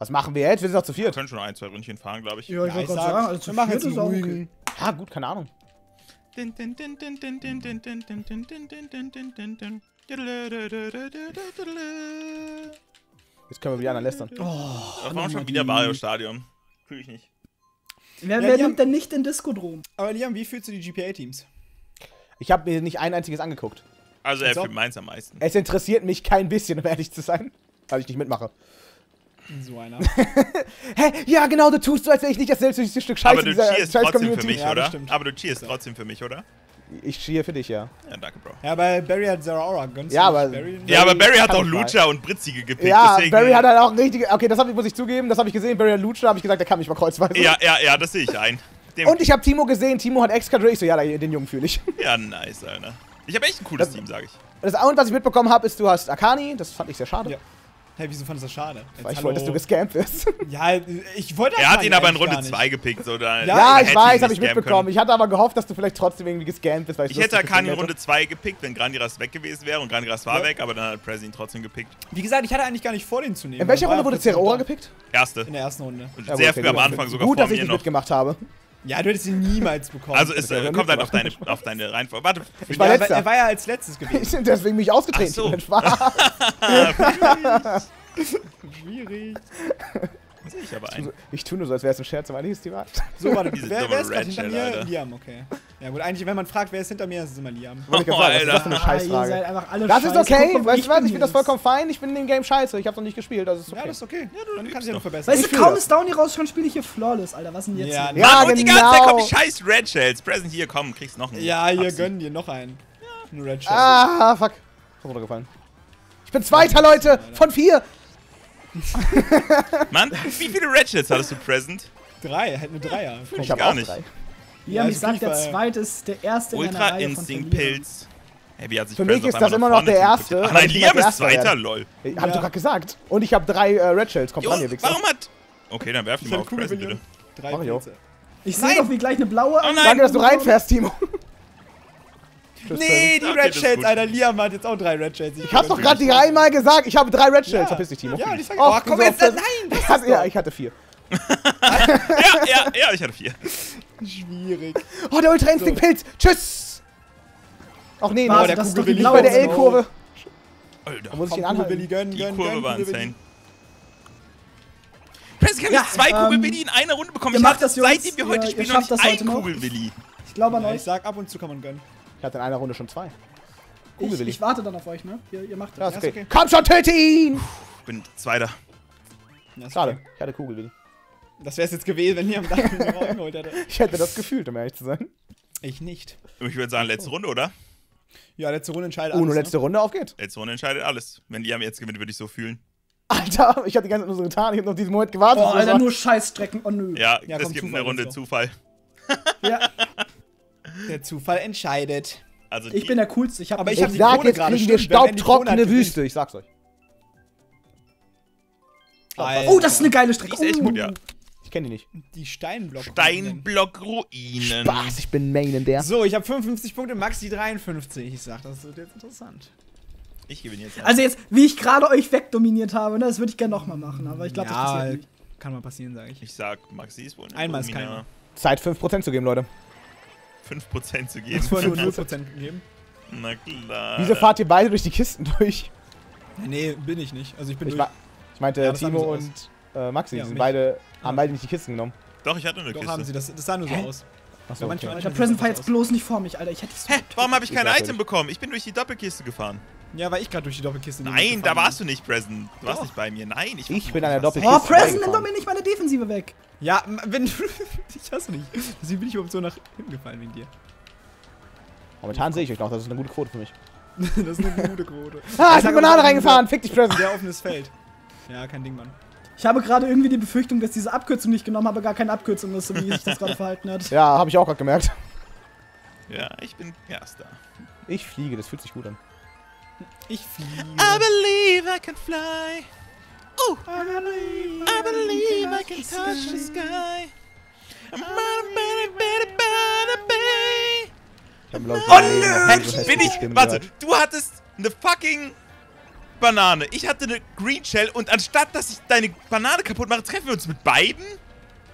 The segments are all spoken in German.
Was machen wir jetzt? Wir sind doch zu viert. Wir können schon ein, zwei Ründchen fahren, glaube ich. Ja, ich wollte gerade sagen, also zu wir machen jetzt einen ruhigen. Okay. Ja, gut, keine Ahnung. Jetzt können wir wieder lästern. Oh, das wir schon wieder Mario-Stadion. Fühle ich nicht. Wer, ja, wer nimmt denn nicht in Disco-Drom? Aber Liam, wie fühlst du die GPA-Teams? Ich habe mir nicht ein einziges angeguckt. Also er fühlt meins am meisten. Es interessiert mich kein bisschen, um ehrlich zu sein, weil ich nicht mitmache. So einer. Hä? Ja, genau, du tust so, als wäre ich nicht das selbst Stück Scheiße Aber du dieser cheerst scheiß trotzdem für Community. mich, Ja, das oder? stimmt. Aber du cheerst trotzdem für mich, oder? Ich cheer für dich, ja. Ja, danke, Bro. ja, weil Barry hat Zara Aura. Gönnst Ja, aber- Barry? Ja, aber Barry hat auch. Lucha und Britzige gepickt. Ja, deswegen, Barry hat halt auch richtige. Okay, das hab ich, muss ich zugeben, das habe ich gesehen. Barry hat Lucha, habe ich gesagt, der kann mich mal kreuzweise. Ja, ja, ja, das sehe ich ein. Dem, Und ich habe Timo gesehen, Timo hat Excadre. Ich so, ja, den Jungen fühle ich. ja, nice, Alter. Ich habe echt ein cooles Das- Team, sag ich. Das und was ich mitbekommen habe, ist, du hast Akani. Das fand ich sehr schade. Ja. Hey, wieso fandest du das schade? Jetzt, Weil ich hallo. wollte, dass du gescampt wirst. Ja, ich wollte Er hat ihn aber in Runde gar nicht. 2 gepickt. So, Ja, Ja, ich weiß, habe ich mitbekommen. können. Ich hatte aber gehofft, dass du vielleicht trotzdem irgendwie gescampt bist, weil ich Ich hätte Akani in Runde 2 gepickt, wenn Grandiras weg gewesen wäre. Und Grandiras war Ja. weg, aber dann hat Prezi ihn trotzdem gepickt. Wie gesagt, ich hatte eigentlich gar nicht vor, den zu nehmen. In welcher Runde wurde Zeraora gepickt? Erste. In der ersten Runde. Und Ja, sehr gut, früh am gut. Anfang sogar Gut, vor dass ich nicht noch. mitgemacht habe. Ja, du hättest ihn niemals bekommen. Also es äh, kommt halt auf deine, auf deine Reihenfolge. Warte, Ich war ja, letzter. Er war ja als letztes gewesen. Deswegen bin ich ausgetreten. So. Spaß. Schwierig. sehe ich aber ein. Ich tue nur so, als wäre es ein Scherz, aber eigentlich ist die Wahrheit. So, warte, wer, wer ist gerade hinter mir? Liam, okay. Ja gut, eigentlich, wenn man fragt, wer ist hinter mir, ist es immer Liam. Wollte ich Oh, gerade sagen, was ist das für eine Ah, ihr Scheißfrage? seid einfach alle Das ist okay, weißt du was? bin Ich finde das vollkommen fein. Ich bin in dem Game scheiße. Ich habe noch nicht gespielt, also ist Ja, okay. das ist okay. Ja, du, dann kannst du ja noch verbessern. Weißt Ich du, kaum das. ist Downy raus, schon spiele ich hier Flawless, Alter. Was denn jetzt? Ja, los? Ja, Mann, und die ganze Zeit genau. kommen die scheiß Red Shells. Present hier, komm, kriegst noch einen. Ja, hier, gönn dir noch einen. Nur Red Shell. Ah, fuck. Ist runtergefallen. Ich bin Zweiter, Leute, von vier. Mann, wie viele Red Shells hattest du Present? Drei, halt eine Dreier. Komm. Ich habe gar auch nicht. drei. Liam, Ja, ich sag, der zweite ist der erste in Ultra einer Reihe von Instinct. Pilz. Hey, wie hat sich Für mich ist das immer noch der Erste, weil nein, ich Liam ist Zweiter, lol. Ich hab Ja. doch gerade gesagt. Und ich habe drei äh, Red Shells. Kommt Jo, ran, ihr Wichser. warum hat... Okay, dann werf die Ich mal hab auf Present, bitte. Drei Mach ich auch. Pilze. Ich sehe doch, wie gleich eine blaue. Oh nein! Danke, dass du reinfährst, Timo. Nee, die Red Shells. Alter. Liam hat jetzt auch drei Red Shells. Ich hab's doch gerade dreimal gesagt. Ich habe drei Red Shells. Verpiss dich, Timo. Ja, ich sag, Och, oh, komm jetzt, nein! Ich ja, ich hatte vier. Ja, ja, ja, ich hatte vier. Schwierig. Oh, der Ultra Instinct Pilz. Tschüss. Ach nee, Warte, das ist doch Kugelwilli die nicht bei der blaue. L-Kurve. Alter, Da muss ich ihn anhalten. gönn, die gönn, Kurve gönn, war insane. Present kann Ja, ich zwei ähm, Kugelwilli in einer Runde bekommen. ihr Ich macht hatte das, Jungs. seitdem wir heute spielen noch nicht das ein heute noch. Kugelwilli. Ich glaube an Ja, euch. ich sag, ab und zu kann man gönnen. Ich hatte in einer Runde schon zwei. Ich, Kugelwilli. ich warte dann auf euch, ne? Ihr, ihr macht das. Ja, okay. okay. Komm schon, töte ihn! Ich bin Zweiter. Ja, Schade, okay. ich hatte Kugelwilli. Das wär's jetzt gewesen, wenn Liam da einen reingeholt hätte. Ich hätte das gefühlt, um ehrlich zu sein. Ich nicht. Ich würde sagen, letzte Runde, oder? Ja, letzte Runde entscheidet Uno, alles. letzte Runde, auf geht's. Letzte Runde entscheidet alles. Wenn Liam jetzt gewinnt, würde ich so fühlen. Alter, ich hatte die ganze Zeit nur so getan. Ich hab noch diesen Moment gewartet. Oh, du Alter, nur Scheißstrecken. Oh nö. Ja, Ja, es komm, gibt Zufall eine Runde doch. Zufall. Ja, Ne? Der Zufall entscheidet. Also ich die- bin der Coolste. Ich hab Aber ich Ich hab die sag, Krone jetzt gerade, kriegen wir die staubtrockene. Wüste. Ich sag's euch. Alter. Oh, das ist eine geile Strecke. Die ist echt Oh. gut, ja. Ich kenne die nicht. Die Steinblock. Steinblock-Ruinen. Spaß, ich bin Main in der. So, ich habe 55 Punkte, Max die 53. Ich sag, das wird jetzt interessant. Ich gewinne jetzt. Also jetzt, wie ich gerade euch wegdominiert habe, ne, das würde ich gerne nochmal machen, aber ich glaube, das ja, passiert nicht. kann mal passieren, sage ich. ich sag, Maxi ist wohl ein Einmal ist keiner. Zeit 5% zu geben, Leute. 5% zu Ich geben. muss vorher nur 0% geben. Na klar. Wieso fahrt ihr beide durch die Kisten durch? Nee, bin ich nicht. Also ich bin Ich, durch. ich meinte, Ja, das Timo und äh, Maxi, Ja, die sind beide, haben Ja. beide nicht die Kisten genommen. Doch, ich hatte eine Doch, Kiste. haben sie. Das, das sah nur so Hä? aus. Achso, Ja, manchmal- okay. Der Present fahr jetzt bloß nicht vor mich, Alter. Ich hätte so Hä? Warum habe ich kein Item bekommen? Ich bin durch die Doppelkiste gefahren. Ja, weil ich gerade durch die Doppelkiste Nein, da warst du nicht present. Du warst Doch. nicht bei mir. Nein, ich war Ich bin an der Doppelkiste. Oh, Present, nimm doch mir nicht meine Defensive weg. Ja, wenn du. ich hasse nicht. Deswegen bin ich überhaupt so nach hinten gefallen wegen dir. Momentan sehe ich euch noch, das ist eine gute Quote für mich. das ist eine gute Quote. Ah, ich bin Banane reingefahren, fick dich, Present. Sehr offenes Feld. Ja, kein Ding, Mann. Ich habe gerade irgendwie die Befürchtung, dass diese Abkürzung, ich genommen habe, gar keine Abkürzung ist, so wie sich das gerade verhalten hat. Ja, habe ich auch gerade gemerkt. Ja, ich bin Erster. Ich fliege, das fühlt sich gut an. Ich fliege. I believe I can fly. Oh, I believe, I believe I can touch the sky. I'm Oh nö! Bin ich. Warte, du hattest eine fucking Banane. Ich hatte eine Green Shell und anstatt, dass ich deine Banane kaputt mache, treffen wir uns mit beiden?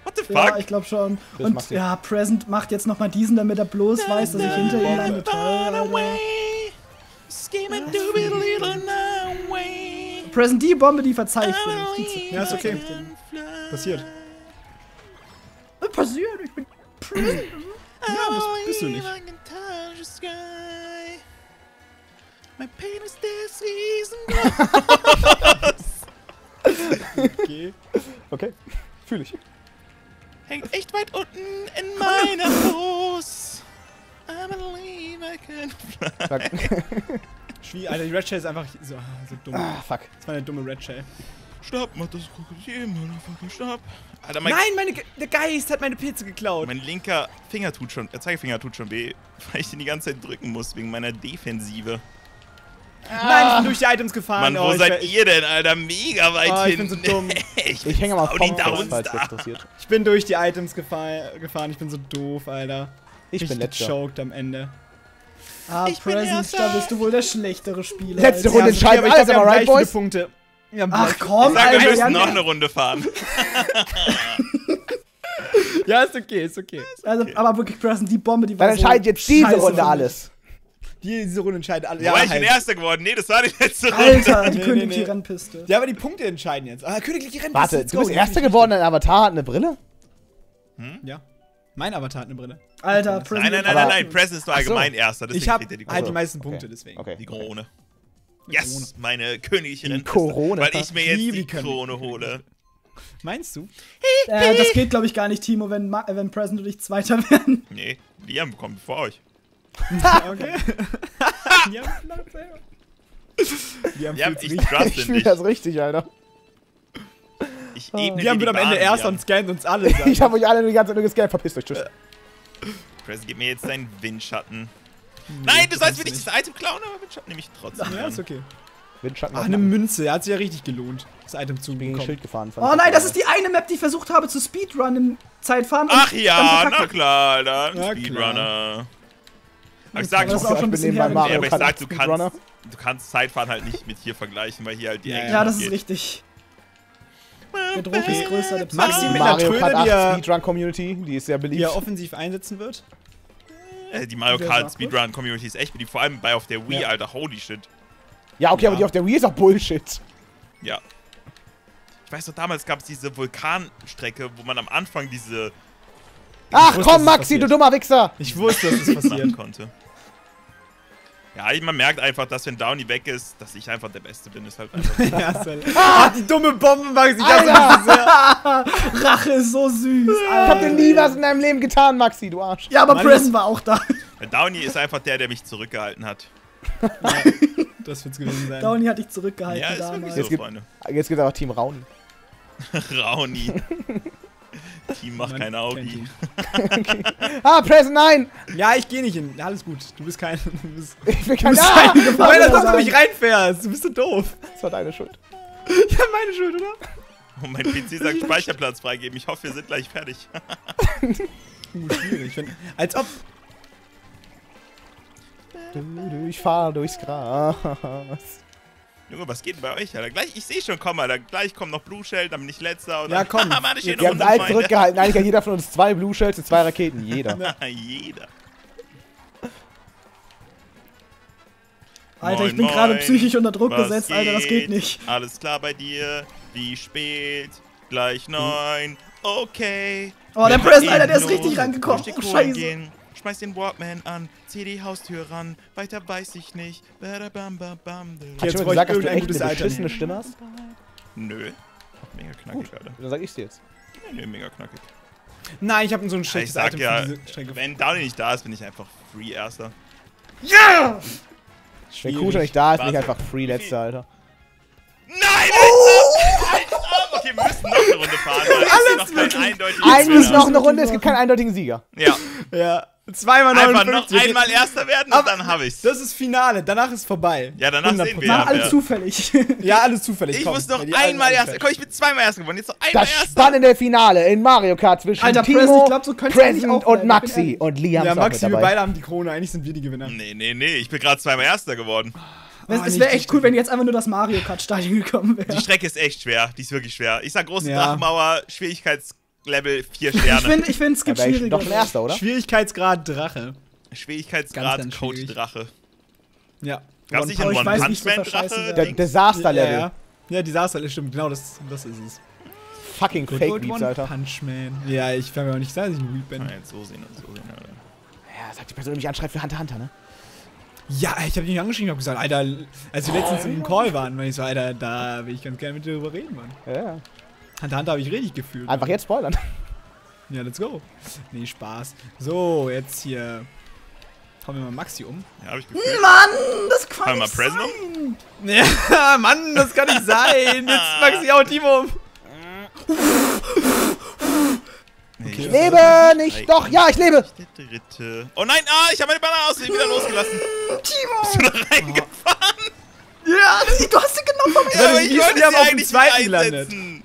What the fuck? Ja, ich glaube schon. Das Und ja, Present macht jetzt nochmal diesen, damit er bloß weiß, dass ich hinter ihm Alter. Present, die Bombe, die z- Ja, ist okay. Passiert. Passiert. Äh, Passiert, ich bin Present. Ja, das bist du nicht. My pain is this season. Okay. Okay, fühle ich. Hängt echt weit unten in meiner Brust. I believe I can fly. Fuck. Schwie, Alter, die Red Shell ist einfach so, so dumm. ah, fuck. Das war eine dumme Red Shell. Stopp, mach das Krokodil, Motherfucker, stopp. Alter, mein, Nein, meine, Ge- der Geist hat meine Pilze geklaut. mein linker Finger tut schon, der Zeigefinger tut schon weh, weil ich den die ganze Zeit drücken muss, wegen meiner Defensive. Nein, ich bin durch die Items gefahren. Mann, wo oh, ich, seid ich, ihr denn, Alter? Mega weit Oh, ich bin so dumm. ich, Ich hänge mal vom Downs falls da. interessiert. ich bin durch die Items gefahr, gefahren. Ich bin so doof, Alter. Ich bin letzter. gechoked am Ende. Ah, Ich Erster. da bist du wohl der schlechtere Spieler. Letzte Runde Ja, entscheiden aber ich alles, glaub, wir aber haben right, Boys? Punkte. Wir haben Ach komm, Sag, wir Alter, müssen Jan, noch eine Runde fahren. Ja, ist okay, ist okay. also, aber wirklich Present, die Bombe, die war Dann so entscheidet jetzt diese Runde alles. Die, diese Runde entscheidet alle. Ja, war ich bin halt. Erster geworden? Nee, das war die letzte Runde. Alter, die Nee, königliche nee, nee. Rennpiste. Ja, aber die Punkte entscheiden jetzt. Ah, königliche Rennpiste. Warte, du bist Erster geworden, dein Avatar hat eine Brille? Ja. Mein Avatar hat eine Brille. Alter, Present. Nein, nein, nein, nein, nein. Preston ist nur Ach so. allgemein Erster, deswegen Ich habe er die halt die meisten Okay. Punkte, deswegen. Okay. Die Krone. Yes, meine königliche Die Rennpiste. Corona. Weil ich mir jetzt die die. Krone hole. Meinst du? Äh, das geht, glaube ich, gar nicht, Timo, wenn, Ma wenn Present und ich Zweiter werden. Nee, Liam bekommt vor euch. Okay. ja, selber. Die haben, fühlt's ich richtig. trust Ich in dich. das richtig, Alter. Ich ebne Die haben wird am die Ende Liam. und scannt uns alle. Ich habe euch alle die ganze Zeit nur gescannt. Verpisst euch, tschüss. Preston, gib mir jetzt deinen Windschatten. Nein, du sollst mir nicht das Item klauen, aber Windschatten nehme ich trotzdem. Ja, an. ist okay. Windschatten. Ach, eine Münze. Hat sich ja richtig gelohnt, das Item zu Ich bin gegen ein bekommen. Schild gefahren. fand Oh ich nein, das ist die eine Map, die ich versucht habe zu Speedrun im Zeitfahren. und Ach dann ja, verkackt. na klar, Alter. Na Bin Aber ich sag, das ist du, auch schon ein Ich bin bisschen her. Mario ja, aber ich sag, du kannst, du kannst Zeitfahren halt nicht mit hier vergleichen, weil hier halt die Ja, Action Ja, das ist richtig. Der Druck ist größer. Der Maxi mit einer Kart die 8 er- Speedrun Community, die ist sehr Die beliebt. er offensiv einsetzen wird. Äh, Die Mario Kart sagt Speedrun Community ist echt beliebt, vor allem bei auf der Wii, Ja. Alter, holy shit. Ja, okay, aber Ja. die auf der Wii ist auch Bullshit. Ja. Ich weiß doch, damals gab es diese Vulkanstrecke, wo man am Anfang diese Ach wusste, komm, Maxi, du dummer Wichser! Ich wusste, dass es passiert. konnte. Ja, ich- man merkt einfach, dass wenn Downey weg ist, dass ich einfach der Beste bin. Ist halt einfach ja, ist halt- ah, die dumme Bombe, Maxi. Alter! Rache ist so süß. Ich hab dir nie was in deinem Leben getan, Maxi, du Arsch. Ja, aber Mann, Present war auch da. Downey ist einfach der, der mich zurückgehalten hat. Das wird's gewesen sein. Downey hat dich zurückgehalten Ja, ist damals. so, Jetzt gibt- Freunde. Jetzt gibt's aber Team Rauni. Rauni. Team macht kein Auge. kein Ah, Present, nein! Ja, ich geh nicht hin. Ja, alles gut. Du bist kein. Du bist. Ich bin Du kein... bist Ah! kein Weil das, dass du nicht reinfährst. Du bist so doof. Das war deine Schuld. Ja, meine Schuld, oder? Und mein PC sagt Speicherplatz freigeben. Ich hoffe, wir sind gleich fertig. Uh, schwierig. Wenn, als ob. Ich fahr durchs Gras. Junge, was geht denn bei euch, Alter? Gleich, ich sehe schon, komm, Alter. Gleich kommt noch Blue Shell, dann bin ich letzter. Und Ja, dann, komm. Mann, ich Wir haben Freunde. zurückgehalten. Eigentlich hat jeder von uns zwei Blue Shells und zwei Raketen. Jeder. Jeder. Alter, ich Moin, bin gerade psychisch unter Druck Was gesetzt, Alter, das geht nicht. Alles klar bei dir? Wie spät? Gleich neun. Okay. Oh, der gehen Alter, der ist richtig rangekommen. Oh, scheiße. Gehen. Schmeiß den Walkman an, zieh die Haustür ran, weiter weiß ich nicht. Badabam, babam, Hast Jetzt brauche ich gesagt, dass du irgendein echt gutes eine Alter. beschissene Stimme hast? Nö. Mega knackig, Alter. Dann sag ich's dir jetzt. Nee, nee, mega knackig. Nein, ich habe so ein Ich schlechtes sag Item ja, für diese Strecke. wenn Downey nicht da ist, bin ich einfach Free Erster. Ja! Wenn Schwierig. Kusha nicht da ist, bin ich einfach Free Letzter, Alter. Nein! Ab! Okay, wir müssen noch eine Runde fahren. weil ich sehe noch keinen eindeutigen ist Gewinner. noch eine Runde, es gibt keinen eindeutigen Sieger. Ja, Ja, zweimal einfach 59. noch einmal Erster werden und Aber dann habe ich's. Das ist Finale, danach ist vorbei. Ja, danach sehen wir. War Ja, alles ja. zufällig. Ja, alles zufällig. Ich komm. muss noch Ja, die einmal Erster. Komm, ich bin zweimal Erster geworden. Jetzt noch einmal Das Erster. spannende Finale in Mario Kart zwischen Alter, Timo, Present, ich glaub, so es Present auch und Maxi. Und Liam Ja, Maxi, wir beide haben die Krone. Eigentlich sind wir die Gewinner. Nee, nee, nee. Ich bin gerade zweimal Erster geworden. Es, Oh, es nicht wäre die echt cool, wenn jetzt einfach nur das Mario Kart Stadion gekommen Die wäre. Strecke ist echt schwer. Die ist wirklich schwer. Ich sag große Ja. Drachenmauer, Schwierigkeitslevel 4 Ich Sterne. finde, ich find, es gibt wäre ich schwierige. doch ein Erster, oder? Schwierigkeitsgrad Drache. Schwierigkeitsgrad Ganz, ganz Code schwierig. Drache. Ja. Gab es nicht ein Punch- ich weiß One nicht, Punch Man verscheißen Drache? Der Ding? Desaster-Level. Ja, ja. ja, Desaster, stimmt. Genau, das, das ist es. Fucking Good Fake One Alter. Punch Man. Ja, ich kann mir auch nicht sagen, dass ich ein Weep bin. Ah, jetzt so sehen und so sehen. Alter. Ja, sagt die Person, die mich anschreibt für Hunter Hunter, ne? Ja, ich habe dich angeschrieben, hab gesagt, Alter, als wir letztens im Call waren, war ich so, Alter, da will ich ganz gerne mit dir drüber reden, Mann. Ja, Hunter Hunter habe ich richtig gefühlt. Einfach jetzt spoilern. Ja, let's go. Nee, Spaß. So, jetzt hier. Hauen wir mal Maxi um. Ja, hab ich gefühlt. Mann, das kann Haben wir mal nicht sein. um? Ja, Mann, das kann nicht sein. Jetzt Maxi auch Timo um. Nee, Okay. ich Lebe nicht! Doch, ja, ich lebe! Der dritte. Oh nein, ah, ich habe meine Banner aus wieder losgelassen. Timo! Bist du da reingefahren? Ja, du hast sie genau vor mir. Ja, aber ich wollte sie auf dem eigentlich zweiten nicht gelandet?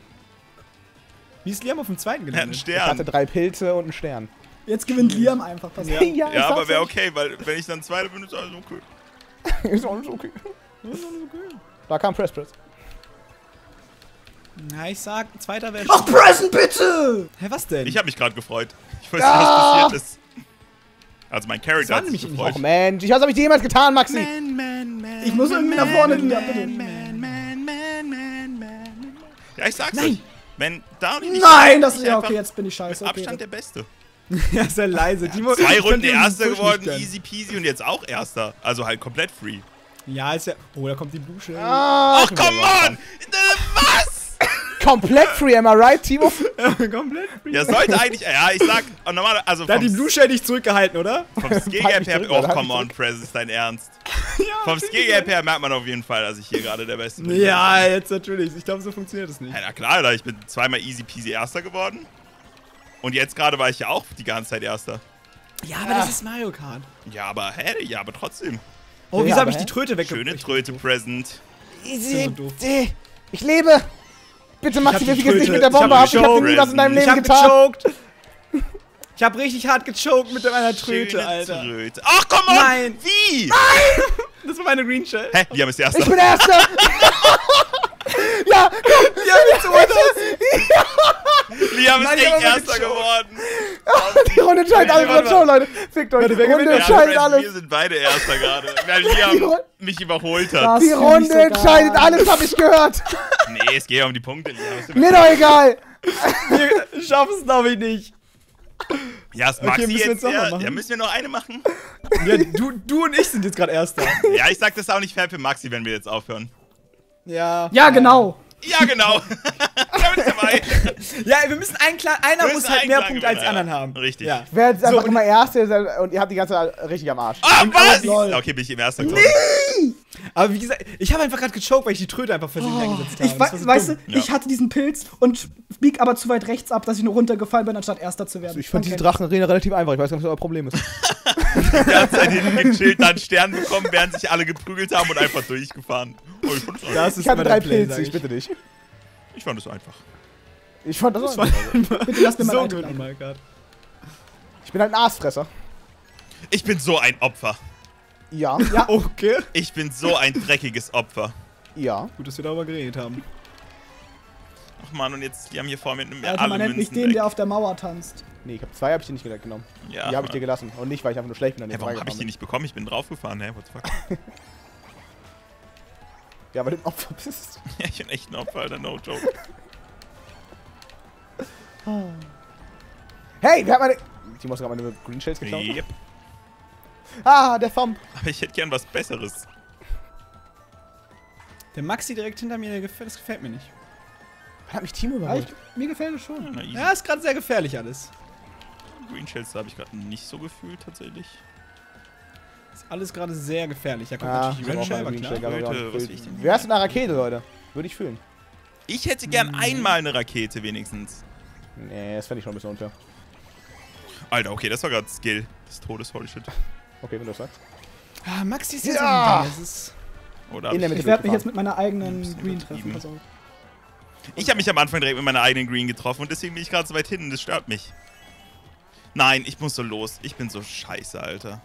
Wie ist Liam auf dem zweiten Er hat einen gelandet? Ich hatte Stern. drei Pilze und einen Stern. Jetzt gewinnt Liam einfach. Pass. Ja. ich Ja, aber wäre okay, weil wenn ich dann zweite benutze, also okay. Ist alles okay. Da kam Press Press. Na, ich sag, zweiter wäre Ach, Present bitte! Hä, was denn? Ich habe mich gerade gefreut. Ich weiß Ah! nicht, was passiert ist. Also mein Charakter hat sich nämlich nicht gefreut. Och Mensch, ich was hab ich dir jemals getan, Maxi? Man, man, man, Ich muss irgendwie nach vorne gehen, ja, bitte. Man, man, man, man, man, man. Ja, ich sag's Nein. euch. Wenn Downey nicht Nein, das ist ja okay, jetzt bin ich scheiße. Okay, Abstand der Beste. ja, sehr leise. Timo, Zwei Runden Erster geworden, easy peasy und jetzt auch Erster. Also halt komplett free. Ja, ist ja. Oh, da kommt die Dusche. Ah, Ach, come on! Was? Komplett free, am I right, Timo? Komplett. Ja, sollte eigentlich. Ja, ich sag, normal, also Da hat die Blue Shell nicht zurückgehalten, oder? vom Skill-Gap mich her. Oh, come on, Prez, ist dein Ernst. vom Skill-Gap her merkt man auf jeden Fall, dass ich hier gerade der Beste bin. Ja, jetzt natürlich. Ich glaube, so funktioniert das nicht. Ja, na klar, Alter, ich bin zweimal easy peasy Erster geworden. Und jetzt gerade war ich ja auch die ganze Zeit Erster. Ja, aber das ist Mario Kart. Ja, aber hä? Ja, aber trotzdem. Oh, Ja, wieso aber habe ich die Tröte weg? Schöne Tröte Present. Easy. so doof. äh, Ich lebe! Bitte, Maxi, hab die dich jetzt nicht mit der ich hab Bombe ab. Ich hab dir nie was in deinem Ich Leben habe getan. gechoked. Ich habe richtig hart gechoked mit meiner Tröte, Schöne Alter. Tröte. Ach, komm on! Nein. Wie? Das war meine Green Shell. Hä? Liam ist der Ich Erste. bin Erster! Ja, komm! Ja, wie so Liam ist echt Erster geworden. Die Runde entscheidet alles warte über Show, Leute. Fickt euch. Die Runde entscheidet alles. Wir sind beide Erster gerade. Weil Die Liam mich überholt Das hat. Die Runde entscheidet alles, hab ich gehört. Nee, es geht ja um die Punkte, Liam. Mir doch egal. Wir schaffen es, glaube ich, nicht. Ja, ist Okay, Maxi müssen wir jetzt ja, machen? ja, müssen wir noch eine machen? Ja, du, du und ich sind jetzt gerade Erster. Ja, ich sag das ist auch nicht fair für Maxi, wenn wir jetzt aufhören. Ja. Ja, genau. Ja, genau. da bin ich dabei. Ja, wir müssen einen klar, einer Wir muss halt mehr Punkte als die anderen ja. haben. Richtig. Ja. Wer jetzt So, einfach und- immer Erste und ihr habt die ganze Zeit richtig am Arsch. Ah, was? lol. Okay, bin ich im ersten Club. Aber wie gesagt, ich habe einfach gerade gechoked, weil ich die Tröte einfach versehentlich eingesetzt habe. Ich weiß, so weißt du, Ja. ich hatte diesen Pilz und bieg aber zu weit rechts ab, dass ich nur runtergefallen bin, anstatt Erster zu werden. Ich fand diese. Drachenarena relativ einfach. Ich weiß gar nicht, was euer Problem ist. Die ganze Zeit hinten gechillt, dann einen Stern bekommen, während sich alle geprügelt haben und einfach durchgefahren. Oh, ich das einfach. Ist Ich hatte immer drei der Play, Pilze, ich bitte dich. Ich fand das einfach. Ich fand das, Das war Bitte lass mir mal so ein gut. Ich bin halt ein Aasfresser. Ich bin so ein Opfer. Ja, Ja, Okay. Ich bin so ein dreckiges Opfer. ja. Gut, dass wir darüber geredet haben. Ach man, und jetzt, die haben hier vor mir Alter, alle man nennt mich Münzen den, weg. der auf der Mauer tanzt. Nee, ich hab zwei hab ich dir nicht genommen. Ja, die habe ich dir gelassen. Und nicht, weil ich einfach nur schlecht bin. an den warum hab ich die nicht bekommen? Ich bin draufgefahren, hä? What the fuck? Ja, weil du ein Opfer bist. Ja, ich bin echt ein Opfer, Alter, no joke. Hey, wer hat meine... Hast du gerade meine Green Shells geklaut? Yep. Ah, der Thumb. Aber ich hätte gern was Besseres. Der Maxi direkt hinter mir, der gefällt, das gefällt mir nicht. Wann hat mich Timo Ja, ich, überholt? mir gefällt es schon. Na, easy. Ja, ist gerade sehr gefährlich alles. Green Shells habe ich gerade nicht so gefühlt, tatsächlich. Ist alles gerade sehr gefährlich. Da kommt Ah, natürlich Red Shell, aber Green klar. Shell, aber Leute, ja, was ich denn Wer ist in einer Rakete, Leute? Würde ich fühlen. Ich hätte gern einmal eine Rakete wenigstens. Nee, das fände ich schon ein bisschen unfair. Alter, okay, das war gerade Skill des Todes, holy shit. Okay, wenn du das sagst. Ah, Maxi ist jetzt Ja. ist Oder In der ich Mitte Ich werde mich jetzt mit meiner eigenen Green treffen. Pass auf. ich habe mich am Anfang direkt mit meiner eigenen Green getroffen und deswegen bin ich gerade so weit hinten, das stört mich. Nein, ich muss so los. Ich bin so scheiße, Alter.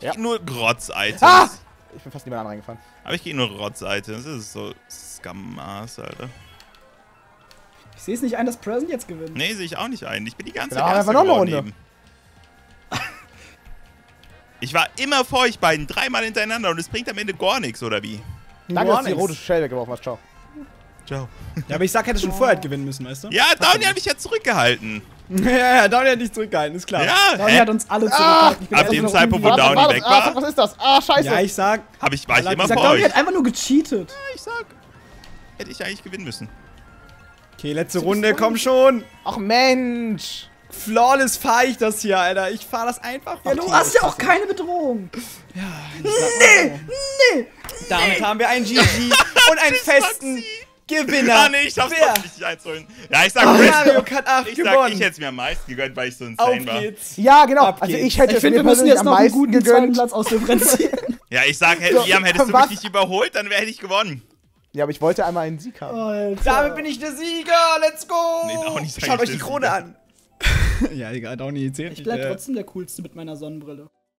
Ja. Nur Grotz-Items. Ah! Ich bin fast niemand reingefahren. Aber ich gehe nur Rottseite. Das ist so Scum-Ass, Alter. Ich sehe es nicht ein, dass Present jetzt gewinnt. Nee, sehe ich auch nicht ein. Ich bin die ganze Ja, Zeit einfach Erster noch eine Runde. eben. Ich war immer vor euch beiden, dreimal hintereinander und es bringt am Ende gar nichts, oder wie? Danke, dass du die rote Shell weggeworfen hast. Ciao. Ciao. Ja, aber ich sag, hätte schon vorher halt gewinnen müssen, weißt du? Ja, Downey hat mich ja zurückgehalten. ja, ja, Downey hat nicht zurückgehalten, ist klar. Ja, Downey hä? hat uns alle Ah, zurückgehalten. Bin ab dem Zeitpunkt, wo irgendwie- Downey war das? weg Ah, war? fuck, was ist das? Ah, scheiße. Ja, ich sag, Hab ich, war ich immer Ich sag, vor Downey euch. hat einfach nur gecheatet. Ich sag, hätte ich eigentlich gewinnen müssen. okay, letzte Runde, komm schon. Ach Mensch. Flawless fahr ich das hier, Alter. Ich fahr das einfach. Ja, du hast ja auch keine Bedrohung. Damit haben wir einen GG und einen festen Gewinner. Ah, nee, ich schaff's Wer? doch nicht einzuholen. Ja, ich sag, Oh, Chris, Mario Kart 8 ich sag, gewonnen. ich hätte es mir am meisten gegönnt, weil ich so Auf insane war. geht's. Ja, genau. Also ich hätte Ich es finde, mir wir müssen persönlich jetzt am noch einen meisten guten zweiten gegönnt. Platz ausdifferenzieren. Ja, ich sag, hätte, So, Liam, hättest du mich nicht überholt, dann hätte ich gewonnen. Ja, aber ich wollte einmal einen Sieg haben. Alter. Damit bin ich der Sieger. Let's go. Nee, Downey ist Schaut euch die Krone an. Ja, egal, Downey zählt Ich bleib äh. trotzdem der coolste mit meiner Sonnenbrille.